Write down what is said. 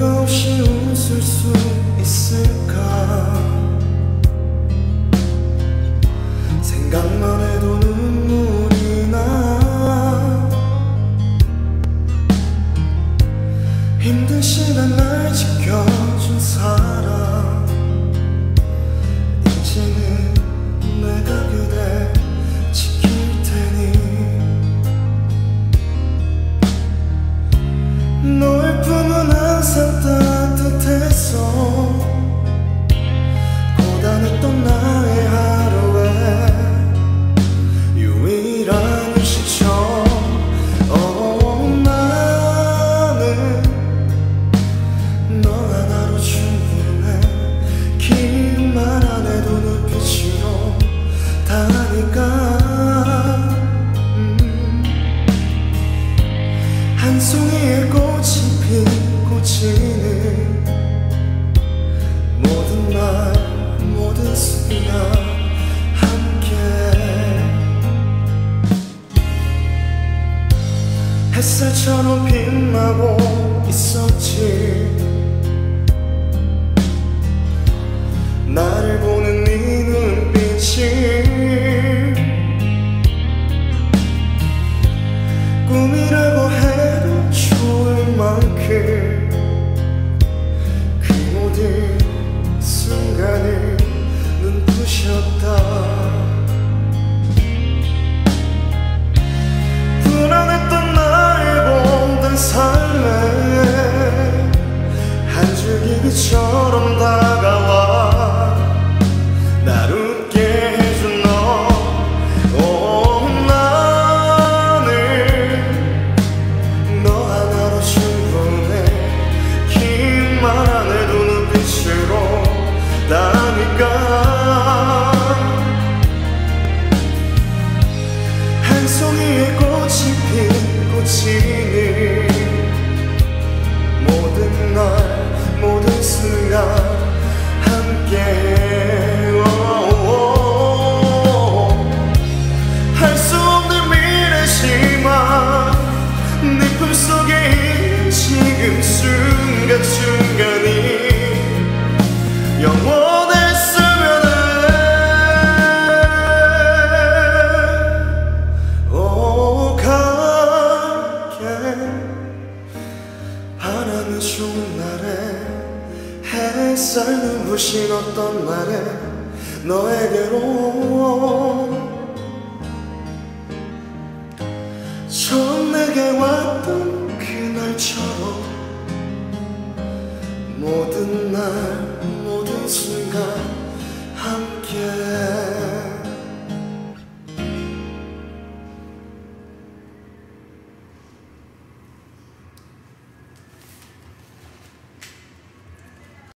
없이 웃을 수 있을까? 생각만 해도 눈물이 나. 힘든 시간 날 지켜준 사람 너 하나로 충분해. 긴 말 안 해도 눈빛으로 다니까. 음. 한 송이의 꽃이 피고 지는 모든 날 모든 순간 햇살처럼 빛나고 있었지 나를 보는 네 눈빛이 꿈이라고 해 다니까. 한 송이의 꽃이 피 바람이 좋은 날에 햇살 눈부신 어떤 날에 너에게로 처음 내게 왔던